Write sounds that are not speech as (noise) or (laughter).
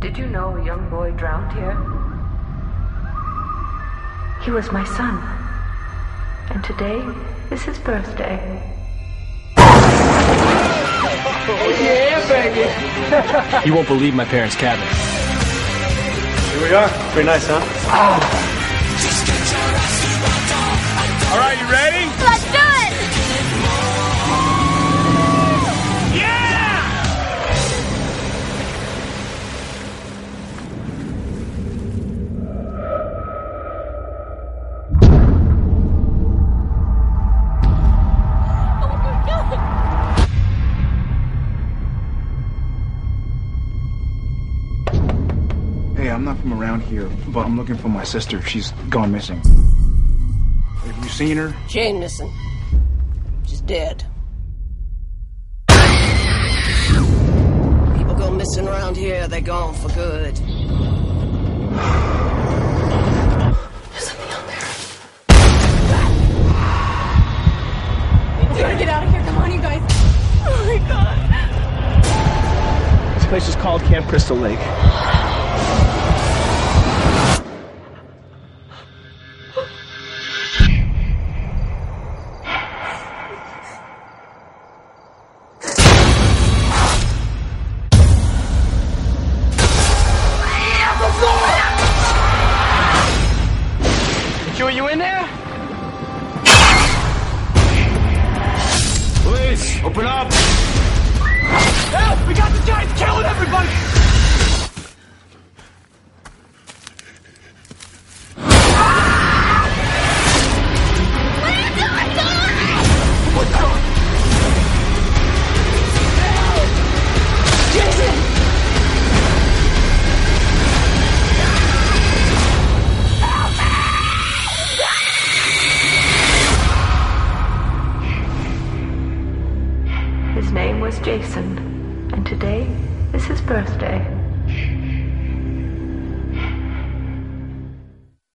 Did you know a young boy drowned here? He was my son. And today is his birthday. Yeah, (laughs) baby. You won't believe my parents' cabin. Here we are. Pretty nice, huh? All Hey, I'm not from around here, but I'm looking for my sister. She's gone missing. Have you seen her? She ain't missing. She's dead. People go missing around here, they're gone for good. There's something out there. We gotta get out of here. Come on, you guys. Oh my god. This place is called Camp Crystal Lake. Joe, you in there? Police, open up! Help! We got the giants killing everybody! His name was Jason. And today is his birthday.